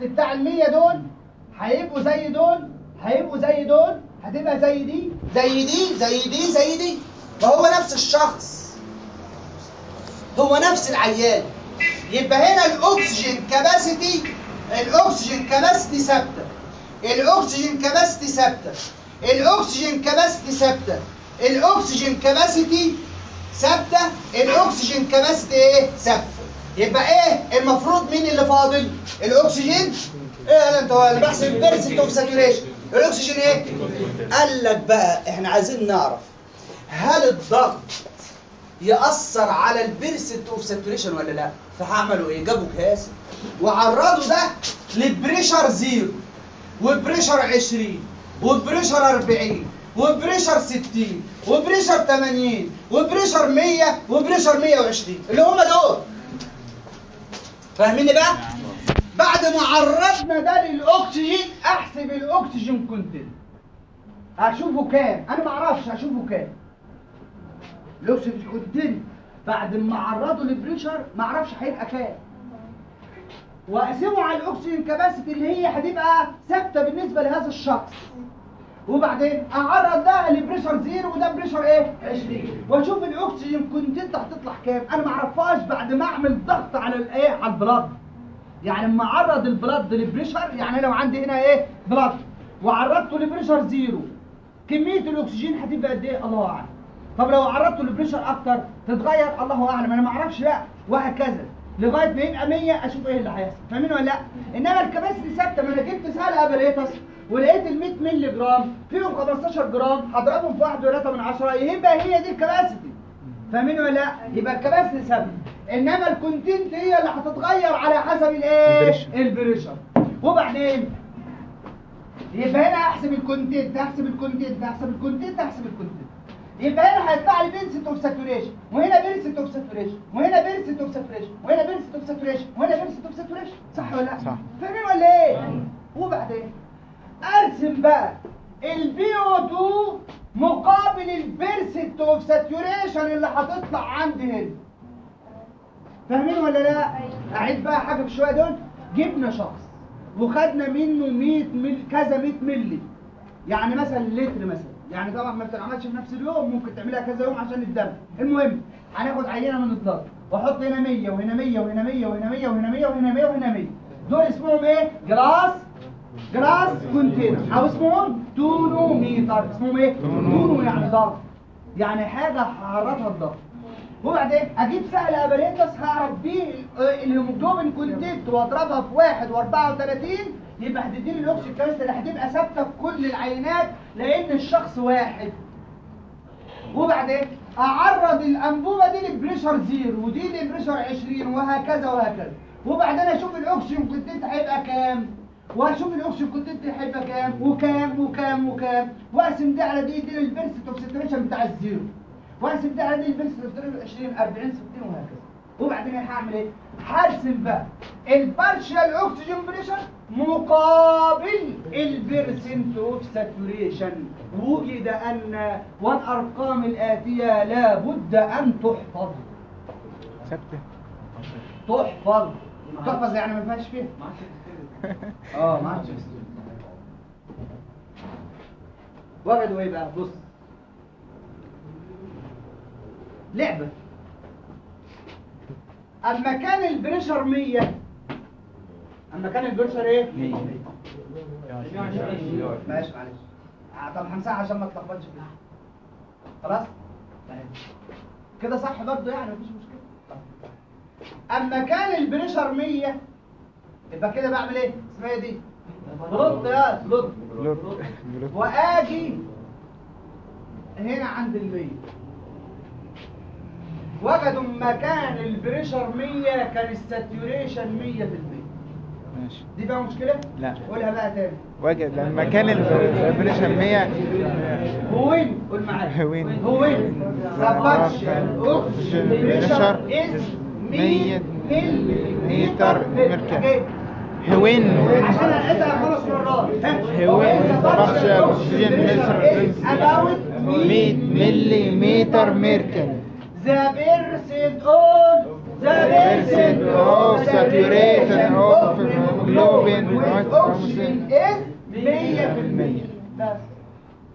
كباستي بتاع ال 100 دول هيبقوا زي دول هيبقوا زي دول هتبقى زي دي. زي دي زي دي زي دي. فهو نفس الشخص. هو نفس العيان. يبقى هنا الأكسجين كباسيتي الأكسجين كباسيتي ثابتة. الأكسجين كباسيتي ثابتة. الأكسجين كباسيتي ثابتة. الأكسجين كباسيتي ثابتة. الأكسجين كباسيتي إيه؟ ثابتة. يبقى إيه؟ المفروض مين اللي فاضل؟ الأكسجين؟ إيه انت بحسب ال percent of saturation الأكسجين إيه؟ قال لك بقى إحنا عايزين نعرف هل الضغط يأثر على ال percent of saturation ولا لا؟ فهعملوا إيه؟ جابوا كاس وعرضوا ده لبريشر زيرو وبريشر 20 وبريشر 40 وبريشر 60 وبريشر 80 وبريشر 100 وبريشر 120 اللي هم دول فاهميني بقى؟ بعد ما عرضنا ده للأكسجين أحسب ال oxygen content هشوفه كام؟ أنا ما أعرفش هشوفه كام. ال oxygen content بعد ما عرضه لل pressure ما أعرفش هيبقى كام. وأقسمه على ال oxygen capacity اللي هي هتبقى ثابتة بالنسبة لهذا الشخص. وبعدين اعرض ده ل pressure zero وده pressure إيه؟ 20 واشوف ال oxygen content هتطلع كام أنا ما أعرفهاش بعد ما أعمل ضغط على الايه على ال blood. يعني لما أعرض ال blood لل pressure يعني لو عندي هنا إيه؟ blood. وعرضته ل pressure zero. كمية الأكسجين هتبقى قد إيه؟ الله أعلم. طب لو عرضته ل pressure أكتر تتغير؟ الله أعلم. أنا ما أعرفش بقى وهكذا. لغاية ما يبقى 100 أشوف إيه اللي هيحصل. فاهمين ولا لا؟ إنما ال capacity ثابتة. ما أنا جبت Sahli apparatus ولقيت ال 100 مللي جرام فيهم 15 جرام هضربهم في 1.3 من 10 يبقى هي دي ال capacity. فاهمين ولا لا؟ يبقى ال capacity ثابته إنما ال content هي اللي هتتغير على حسب الايه ال pressure. ال pressure. وبعدين؟ يبقى هنا أحسب الكونتنت أحسب الكونتنت أحسب الكونتنت أحسب الكونتنت يبقى هنا هيطلع لي percent of saturation وهنا percent of saturation وهنا percent of saturation وهنا percent of saturation وهنا percent of saturation. صح ولا لا؟ صح. فاهمين ولا إيه؟ وبعدين؟ أرسم بقى. ال PO 2 مقابل ال percent of saturation اللي هتطلع عندي هنا. فاهمين ولا لا؟ أعيد بقى حاجة في شوية دول. جبنا شخص وخدنا منه 100 مل كذا 100 مللي. يعني مثلا لتر مثلا. يعني طبعا ما بتتعملش في نفس اليوم ممكن تعملها كذا يوم عشان الدم. المهم هناخد عينة من الضغط وأحط هنا 100 وهنا 100 وهنا 100 وهنا 100 وهنا 100 وهنا 100 وهنا 100 دول اسمهم إيه؟ glass glass container أو اسمهم tonometer اسمهم إيه tono يعني ضغط. يعني حاجة حرارتها الضغط. وبعدين أجيب Sahli apparatus هعرف بيه ال- ال hemoglobin content وأضربها في 1 و34 يبقى هتديني ال oxygen capacity اللي هتبقى ثابتة في كل العينات لأن الشخص واحد. وبعدين أعرض الأنبوبة دي لل pressure zero ودي لل pressure 20 وهكذا وهكذا. وبعدين أشوف ال oxygen content هيبقى كام؟ وأشوف ال oxygen content هيبقى كام وكام وكام وكام. واقسم دي على دي دي ال percent of saturation بتاع ال zero. واقسم ده على دي ال percent of saturation 20 40 60 وهكذا. وبعدين هعمل إيه؟ هرسم بقى. ال partial oxygen pressure مقابل ال percent of saturation. وجد أن والأرقام الآتية لابد أن تحفظ. ثابته تحفظ. تحفظ يعني ما فيهاش فيه آه ما عادش وجدوا إيه بقى بص. لعبة. أما كان ال pressure 100 أما كان ال pressure إيه؟ 100. ماشي معلش. آه، طب همسحها عشان ما تلخبطش فيها خلاص؟ طيب. كده صح برضه يعني مفيش مشكلة. أما كان ال pressure 100 يبقى كده بعمل إيه؟ اسمها إيه دي؟ رد يا بلوت وآجي هنا عند المية وجدوا مكان البريشر 100 كان الساتوريشن 100 في المية ماشي. دي بقى مشكلة؟ لا. قولها بقى تاني. وجد لما كان البريشر 100 هوين. قول معايا. هوين. هوين. سبكشن اوكسجين بريشر از 100 millimeter mercury. when. عشان اعيدها خمس مرات when oxygen pressure about 100 millimeter mercury The percent of percent of saturation of hemoglobin with oxygen is 100% مية. بس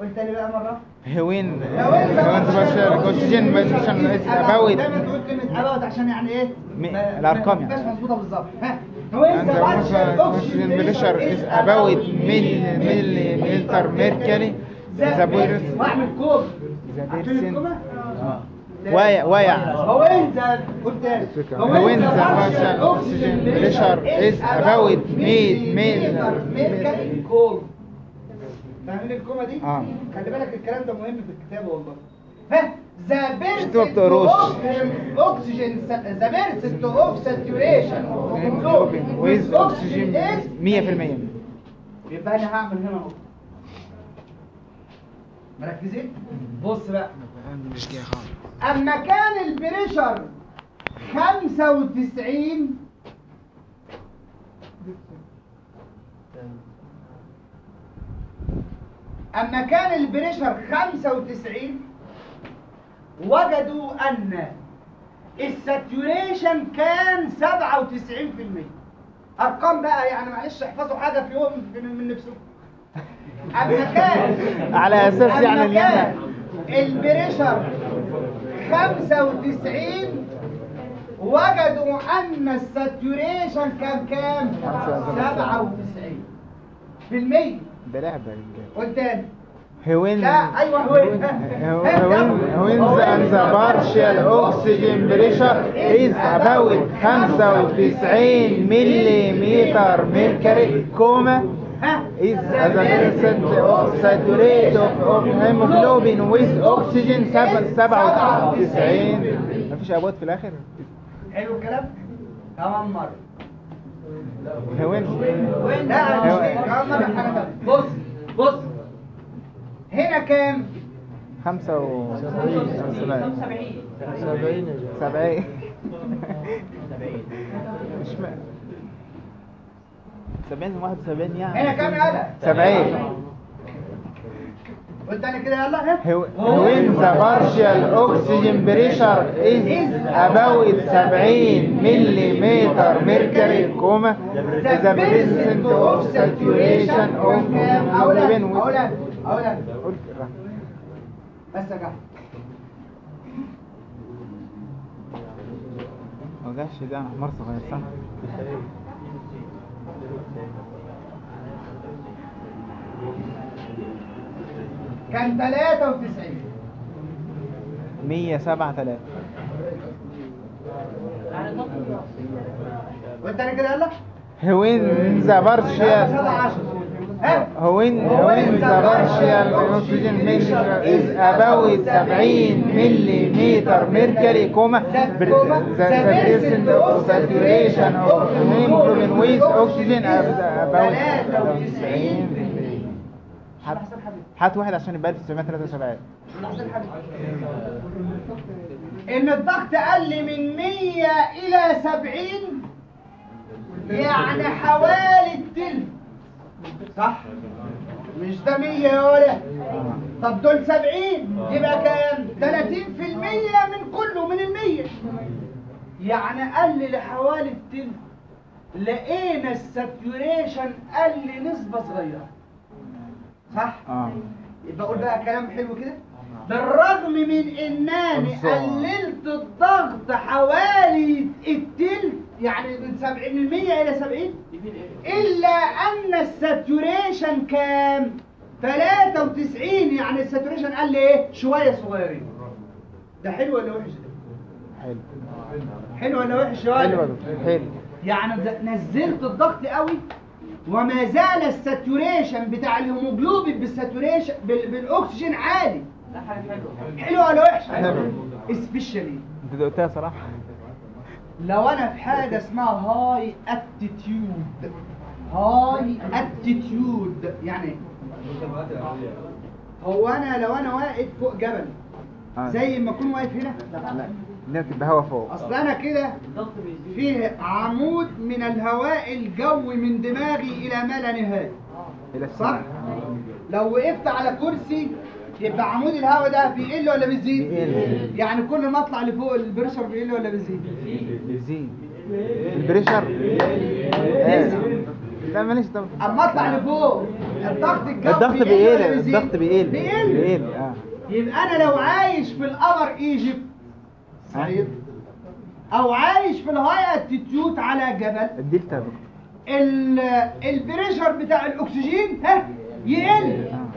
قلت تاني بقى مرة. when. when partial oxygen concentration is about. دايما تقول كلمة about عشان يعني إيه؟ م- ما- الأرقام ما يعني. تبقاش مظبوطة بالظبط. ها؟ هو انت and the partial oxygen pressure is about mill- millimeter mercury the هو انت partial oxygen pressure is about mid- mid- ميركوري كوب. فاهمين الكومه دي؟ آه. خلي بالك الكلام ده مهم في الكتابة والله. ها؟ ده انت ما بتقروش. oxygen the percent of saturation hemoglobin with oxygen 100% يبقى أنا هعمل هنا نقطه مركزين؟ بص بقى عندي مشكلة خالص اما كان ال pressure 95 اما كان ال pressure 95 وجدوا أن ال saturation كان 97% أرقام بقى يعني معلش احفظوا حاجة في يوم من نفسكم اما كان على أساس يعني أما كان ال pressure 95 وجدوا أن ال saturation كان كام؟ 97 في المية. when أيوه when when when the partial oxygen pressure is about 95 millimeter mercury comma the the percent of saturate of hemoglobin with oxygen 97 مفيش about في الآخر حلو الكلام تمام مره هوين هوين لا مش كمان مره بص كام خمسة و سبعين سبعين مش م... سبعين واحد وسبعين يعني هنا كام يلا سبعين قلت أنا كده يلا when the partial oxygen pressure is about 70 millimeter mercury, comma, the present of saturation of hemoglobin with اولا اولا الرقم. بس يا ما جاش ده حمار صغير صح؟ كان 93 107 3 قلت أنا كده يلا. when the partial 17 ها when when the partial oxygen mixture is about 70 millimeter mercury, comma, the percent of saturation of hemoglobin with oxygen about 90 هات هات واحد عشان يبقى 1973 ان الضغط قل من 100 إلى 70 يعني حوالي التلت صح؟ مش ده 100 يا ولا طب دول 70 يبقى كام؟ 30% من كله من المية. يعني قل لحوالي التلت. لقينا ال saturation قل نسبة صغيرة. صح؟ آه. يبقى أقول بقى كلام حلو كده. بالرغم من إنني. قللت الضغط حوالي التلت يعني من 70 من 100 إلى 70 إلا أن ال saturation كام 93 يعني ال saturation قل إيه؟ شوية صغيرين. ده حلو ولا وحش؟ ده حلو. حلو ولا وحش حلو حلو. يعني نزلت الضغط قوي وما زال ال saturation بتاع الهيموجلوبين بال saturation بال- بالأكسجين عالي. حلو ولا وحش؟ حلو. especially انت دقتها صراحة؟ لو أنا في حاجة اسمها هاي اتيتيود هاي اتيتيود يعني إيه هو أنا لو أنا واقف فوق جبل آه. زي ما أكون واقف هنا؟ لا لا تبقى هوا فوق. أصل أنا كده فيه عمود من الهواء الجوي من دماغي إلى ما لا نهاية. إلى صح؟ لو وقفت على كرسي يبقى عمود الهواء ده بيقل ولا بيزيد. يعني كل ما اطلع لفوق ال pressure بيقل ولا بيزيد؟ بيزيد. ال pressure؟ آه. لا ماليش طب أما اطلع لفوق الضغط الجوي الضغط بيقل بيزيد؟ الضغط بيقل. بيقل. آه. يبقى أنا لو عايش في ال Upper Egypt صعيد أو عايش في ال high altitude على جبل الدلتا ال pressure بتاع الأكسجين ها يقل.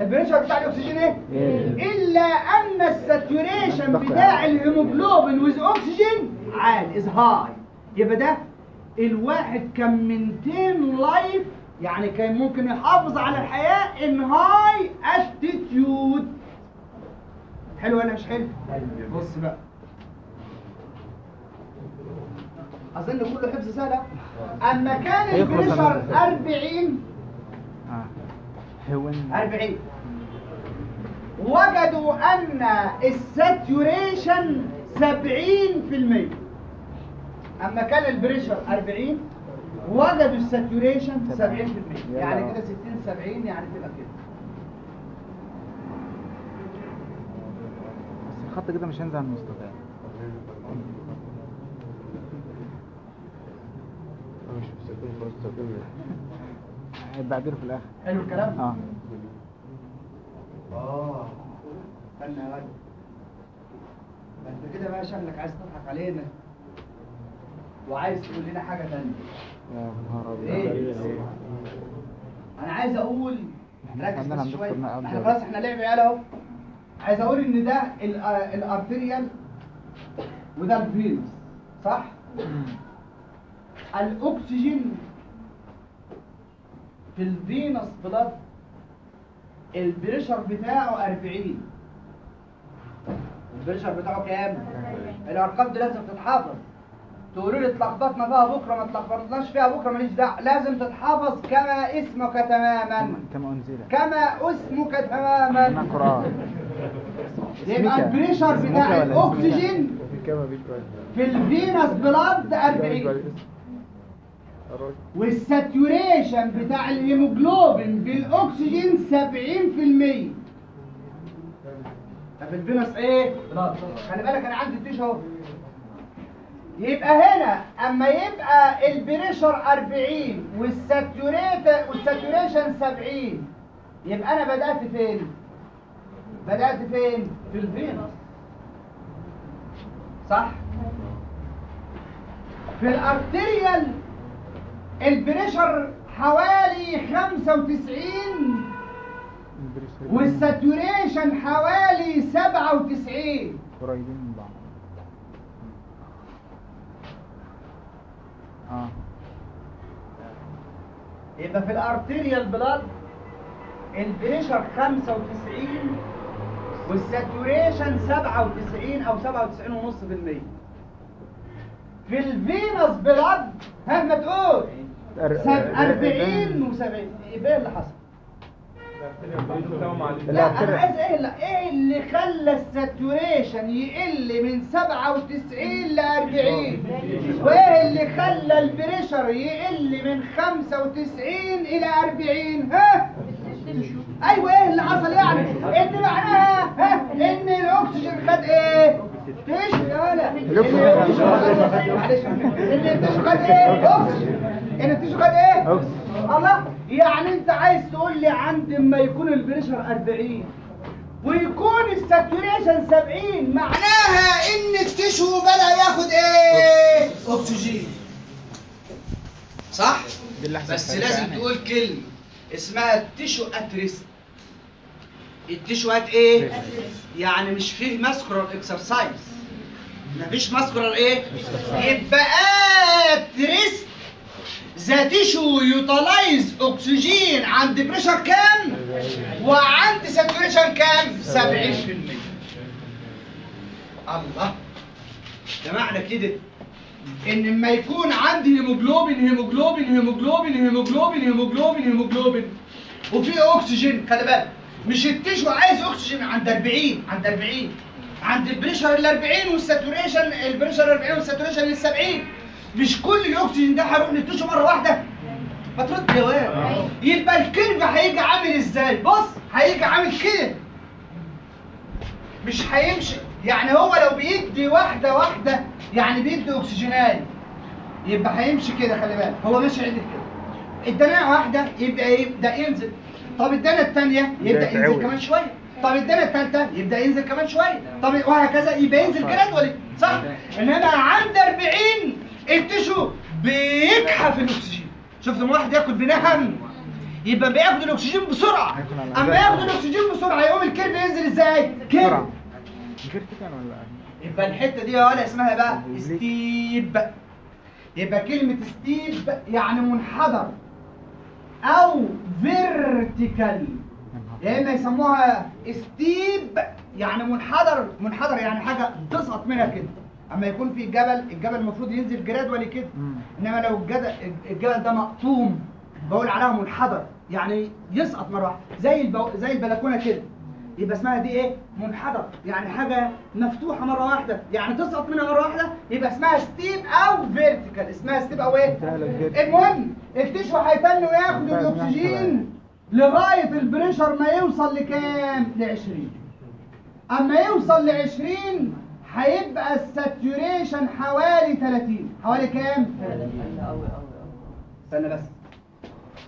ال pressure بتاع الأكسجين إيه يقل. إلا أن ال saturation بتاع. ال hemoglobin with oxygen عالي is high يبقى ده الواحد can maintain life يعني كان ممكن يحافظ على الحياة in high altitude حلو ولا مش حلو بص بقى أظن كله حفظ سهلة أما كان ال pressure المادة. 40 آه when 40 وجدوا أن ال saturation 70% أما كان ال pressure 40 وجدوا ال saturation 70% يعني كده 60 70 يعني تبقى كده. بس الخط كده مش هينزل عن المستطيل هيبقى عبير في الآخر. حلو الكلام. آه. آه. استنى يا ولد أنت كده بقى شكلك عايز تضحك علينا. وعايز تقول لنا حاجة ثانية يا نهار أبيض. إيه؟ أنا عايز أقول إحنا ركز شوية. إحنا. خلاص إحنا لعب عيال أهو. عايز أقول إن ده ال- الارتريال وده الفينوس صح. الأكسجين في ال venous blood ال pressure بتاعه 40 ال pressure بتاعه كام؟ الأرقام دي لازم تتحفظ تقولوا لي اتلخبطنا فيها بكرة ما اتلخبطناش فيها بكرة ماليش دعوة. لازم تتحفظ كما اسمك تماما. كما انزل كما اسمك تماما. نقرا يبقى ال pressure بتاع الأكسجين في ال venous blood 40 وال saturation بتاع الهيموجلوبين بالأكسجين 70% طب ال venous إيه؟ خلي بالك أنا عندي ال tissue اهو يبقى هنا أما يبقى ال pressure 40 وال saturate وال saturation 70 يبقى أنا بدأت فين؟ بدأت فين؟ في ال venous صح؟ في ال arterial ال pressure حوالي 95 وال saturation حوالي 97 قريبين من بعض. آه. يبقى في ال arterial blood ال pressure 95 وال saturation 97 أو 97 ونص في المية في ال venous blood ها ما تقول؟ 40 و70 يبقى إيه اللي حصل. لا أنا عايز إيه لا إيه اللي خلى ال saturation يقل من 97 ل 40 وإيه اللي خلى ال pressure يقل من 95 إلى 40 ها؟ أيوه إيه اللي حصل يعني؟ إن معناها ها؟ إن الأكسجين خد إيه؟ tissue يا معلش إن ال tissue خد إيه؟ أكسجين. ان خد إيه؟ أكسجين. الله يعني أنت عايز تقول لي عند ما يكون ال pressure 40 ويكون ال saturation 70 معناها إن ال tissue بدأ ياخد إيه؟ أكسجين. صح؟ بس لازم يعني. تقول كلمة اسمها ال tissue at rest ال tissue at إيه؟ يعني مش فيه muscular exercise مفيش muscular إيه؟ يبقى at rest the tissue utilize oxygen عند pressure كام وعند saturation كام 70% الله. ده معنى كده. إن لما يكون عندي هيموجلوبين هيموجلوبين هيموجلوبين هيموجلوبين هيموجلوبين هيموجلوبين وفي أكسجين خلي بالك. مش ال tissue عايز أكسجين عند 40 عند 40 عند البريشر ال 40 والساتوريشن البريشر ال 40 والساتوريشن ال 70 مش كل الاكسجين ده هيروح لل tissue مرة واحدة. ما ترد يا واد. يبقى ال curve هيجي عامل إزاي؟ بص هيجي عامل كده. مش هيمشي. يعني هو لو بيدي واحدة واحدة يعني بيدي أكسجينات. يبقى هيمشي كده خلي بالك. هو ماشي عدل كده. ادانا واحدة يبقى يبدا ينزل. طب ادانا الثانية يبدأ ينزل. كمان شوية. طب ادانا الثالثه يبدأ ينزل كمان شوية. طب وهكذا يبقى ينزل جرادولي صح؟ إنما عند 40 التشو بيكحف الأكسجين. شفت لما واحد يأكل بنهم يبقى بياخد الأكسجين بسرعة. أما. ياخد الأكسجين بسرعة يقوم ال curve ينزل إزاي؟ كده ولا يبقى الحتة دي يا ولا اسمها بقى steep. يبقى كلمة steep يعني منحدر أو vertical يا إما يسموها steep يعني منحدر. منحدر يعني حاجة تسقط منها كده. أما يكون في جبل الجبل المفروض ينزل gradually كده. إنما لو الجبل الجبل ده مقطوم بقول عليها منحدر يعني يسقط مرة واحدة زي البو... زي البلكونة كده. يبقى اسمها دي إيه؟ منحدر. يعني حاجة مفتوحة مرة واحدة. يعني تسقط منها مرة واحدة يبقى اسمها steep أو vertical اسمها steep أو إيه. المهم ال tissue هيتن وياخد الأكسجين لغاية ال pressure ما يوصل لكام؟ ل 20 أما يوصل ل 20 هيبقى ال saturation حوالي 30 حوالي كام 30 استنى بس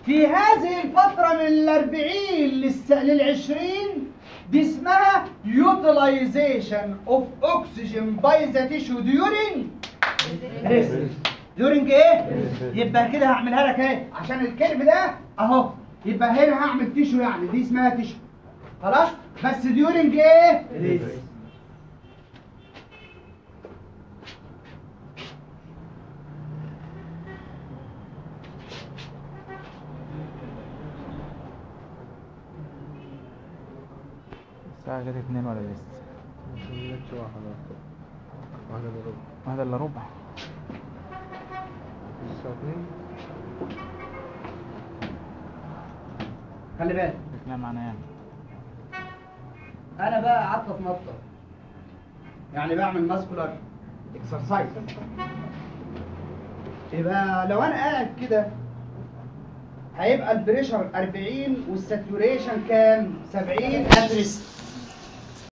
في هذه الفترة من الأربعين للس... للعشرين دي اسمها of oxygen by the tissue during rest during إيه؟ يبقى كده هعملها لك إيه؟ عشان الكلب ده أهو يبقى هنا هعمل tissue يعني دي اسمها tissue خلاص؟ بس during إيه؟ الساعة جت اتنين ولا لسه؟ مش واحدة واحدة إلا ربع. واحدة الا ربع الساعة اتنين خلي بالك. شكلها معانا يعني. أنا بقى قعدت اتنطط يعني بعمل muscular exercise يبقى لو أنا قاعد كده هيبقى البريشر 40 والساتوريشن كام؟ 70 ادرس